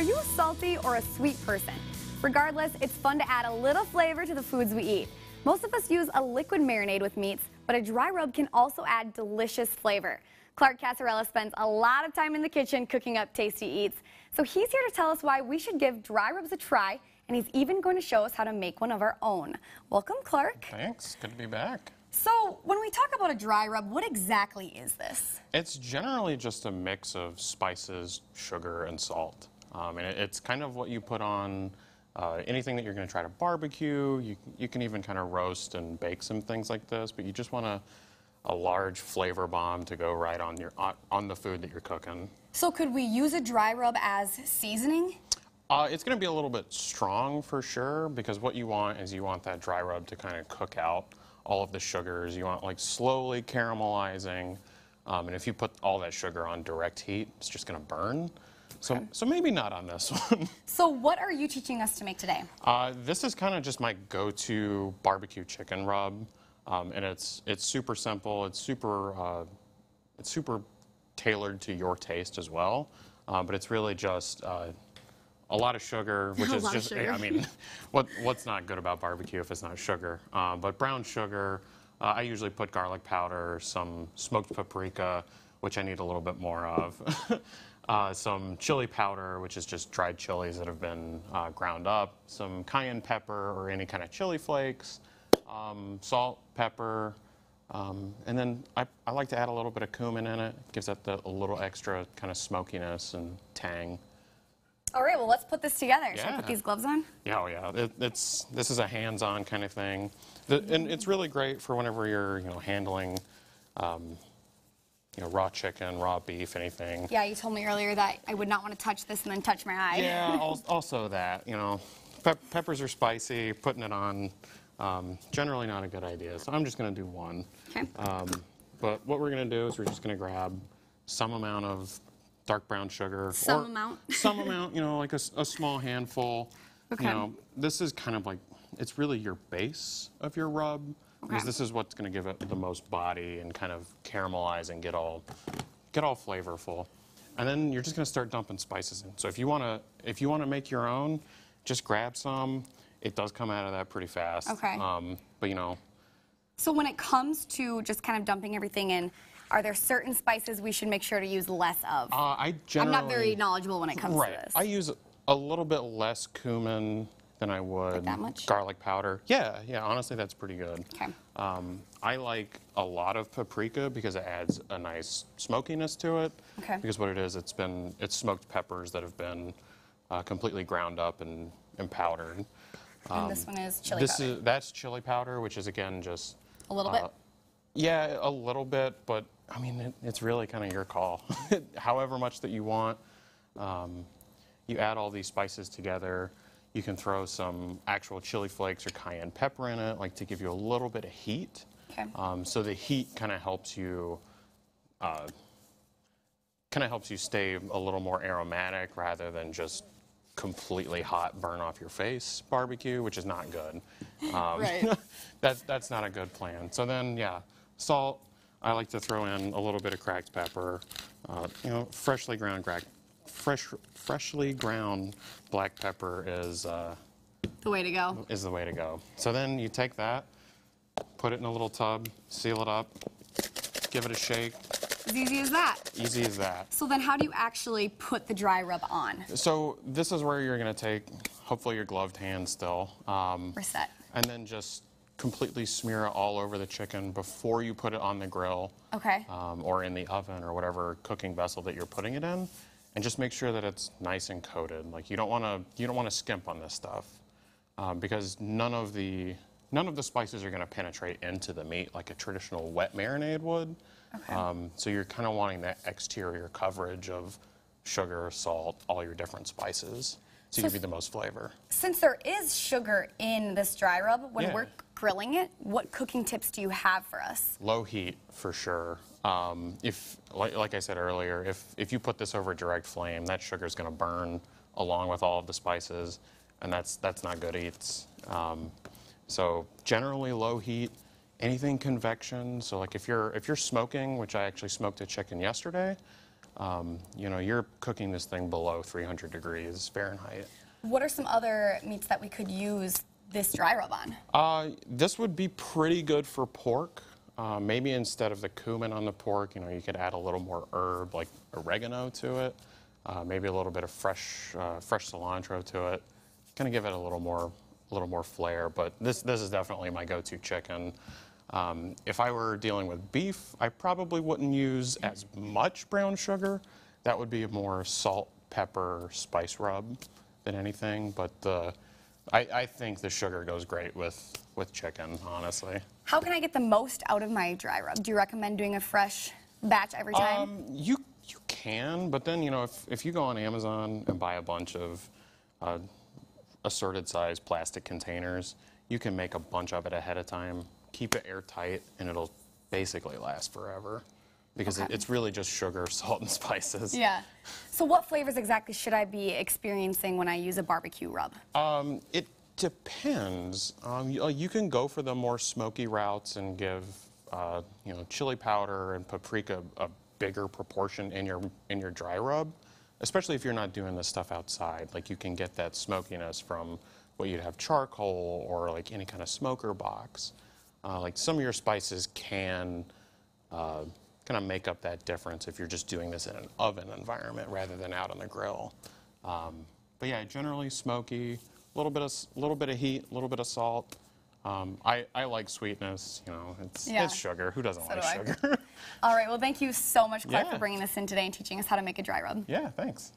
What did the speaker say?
you a salty or a sweet person? Regardless, it's fun to add a little flavor to the foods we eat. Most of us use a liquid marinade with meats, but a dry rub can also add delicious flavor. Clark Casarella spends a lot of time in the kitchen cooking up tasty eats, so he's here to tell us why we should give dry rubs a try, and he's even going to show us how to make one of our own. Welcome, Clark. Thanks. Good to be back. So, when we talk about a dry rub, what exactly is this? It's generally just a mix of spices, sugar, and salt. Um, and it, it's kind of what you put on uh, anything that you're going to try to barbecue. You, you can even kind of roast and bake some things like this, but you just want a, a large flavor bomb to go right on, your, on, on the food that you're cooking. So, could we use a dry rub as seasoning? Uh, it's going to be a little bit strong for sure because what you want is you want that dry rub to kind of cook out all of the sugars. You want like slowly caramelizing. Um, and if you put all that sugar on direct heat, it's just going to burn. So, so maybe not on this one. So, what are you teaching us to make today? Uh, this is kind of just my go-to barbecue chicken rub, um, and it's it's super simple. It's super uh, it's super tailored to your taste as well. Uh, but it's really just uh, a lot of sugar, which is just. I mean, what what's not good about barbecue if it's not sugar? Uh, but brown sugar. Uh, I usually put garlic powder, some smoked paprika, which I need a little bit more of. Uh, some chili powder, which is just dried chilies that have been uh, ground up, some cayenne pepper or any kind of chili flakes, um, salt, pepper, um, and then I, I like to add a little bit of cumin in it. Gives that the, a little extra kind of smokiness and tang. All right, well, let's put this together. Should I put these gloves on? Yeah, oh yeah. It, it's this is a hands-on kind of thing, the, and it's really great for whenever you're you know handling, um, you know, raw chicken, raw beef, anything. Yeah, you told me earlier that I would not want to touch this and then touch my eye. Yeah, al- also that, you know, pep- peppers are spicy, putting it on, um, generally not a good idea. So I'm just going to do one. Okay. Um, but what we're going to do is we're just going to grab some amount of dark brown sugar. Some amount. some amount, you know, like a small handful. Okay. You know, this is kind of like, it's really your base of your rub. Because Okay. this is what's going to give it the most body and kind of caramelize and get all, get all flavorful. And then you're just going to start dumping spices in. So if you want to, if you want to make your own, just grab some. It does come out of that pretty fast. Okay. Um, but you know, So, when it comes to just kind of dumping everything in, are there certain spices we should make sure to use less of? uh, I I'm not very knowledgeable when it comes right. to this. I use a little bit less cumin than I would that much? garlic powder. Yeah, yeah. Honestly, that's pretty good. Okay. Um, I like a lot of paprika because it adds a nice smokiness to it. Okay. Because what it is, it's been it's smoked peppers that have been uh, completely ground up and, and powdered. and this one is chili um, this powder. is that's chili powder, which is again just a little bit. uh, yeah, a little bit, but I mean it, it's really kind of your call. However much that you want, um, you add all these spices together. You can throw some actual chili flakes or cayenne pepper in it, like to give you a little bit of heat. Okay. Um, so the heat kind of helps you, uh, kind of helps you stay a little more aromatic rather than just completely hot, burn off your face barbecue, which is not good. Um, Right. that's that's not a good plan. So then, yeah, salt. I like to throw in a little bit of cracked pepper. Uh, you know, freshly ground cracked, fresh, freshly ground black pepper is uh, the way to go. is the way to go. So then you take that, put it in a little tub, seal it up, give it a shake. As easy as that. Easy as that. So, then how do you actually put the dry rub on? So this is where you're going to take, hopefully your gloved hand still, um, Reset. and then just completely smear it all over the chicken before you put it on the grill Okay. um, or in the oven or whatever cooking vessel that you're putting it in, and just make sure that it's nice and coated. Like you don't want to you don't want to skimp on this stuff um, because none of the none of the spices are going to penetrate into the meat like a traditional wet marinade would. Okay. Um, so you're kind of wanting that exterior coverage of sugar, salt, all your different spices to So give you the most flavor. Since there is sugar in this dry rub, when Yeah. we're grilling it, what cooking tips do you have for us? Low heat for sure. Um, if, like, like I said earlier, if, if you put this over a direct flame, that sugar is going to burn along with all of the spices, and that's that's not good eats. Um, so generally low heat. Anything convection. So like if you're if you're smoking, which I actually smoked a chicken yesterday, um, you know, you're cooking this thing below 300 degrees Fahrenheit. What are some other meats that we could use this dry rub on? Uh, this would be pretty good for pork. Uh, maybe instead of the cumin on the pork, you know, you could add a little more herb like oregano to it. Uh, maybe a little bit of fresh, uh, fresh cilantro to it. Kind of give it a little more, a little more flair. But this, this is definitely my go-to chicken. Um, if I were dealing with beef, I probably wouldn't use as much brown sugar. That would be a more salt, pepper, spice rub than anything. But the, I, I think the sugar goes great with, with chicken, honestly. How can I get the most out of my dry rub? Do you recommend doing a fresh batch every time? Um, you you can, but then you know if, if you go on Amazon and buy a bunch of uh, assorted size plastic containers, you can make a bunch of it ahead of time. Keep it airtight, and it'll basically last forever because Okay. it's really just sugar, salt, and spices. yeah. So what flavors exactly should I be experiencing when I use a barbecue rub? Um, it depends. Um, you, uh, you can go for the more smoky routes and give, uh, you know, chili powder and paprika a bigger proportion in your in your dry rub, especially if you're not doing this stuff outside. Like you can get that smokiness from what you'd have charcoal or like any kind of smoker box. Uh, like some of your spices can uh, kind of make up that difference if you're just doing this in an oven environment rather than out on the grill. Um, but yeah, generally smoky, a little bit of little bit of heat, a little bit of salt. Um, I, I like sweetness, you know, it's, Yeah. it's sugar. Who doesn't So like do sugar? All right, well, thank you so much, Clark, Yeah. for bringing this in today and teaching us how to make a dry rub. yeah, thanks.